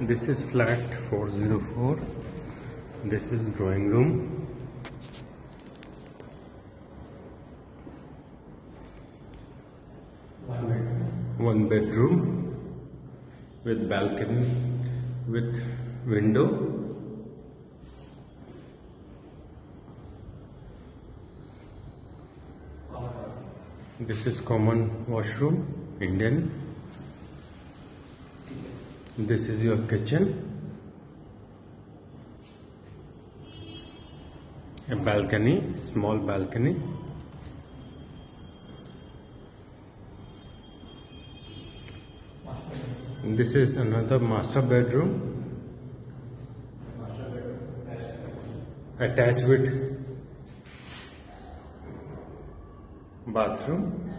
This is flat 404. This is drawing room. One bedroom with balcony with window. This is common washroom, Indian. This is your kitchen. A balcony, small balcony. This is another master bedroom. Attached with bathroom.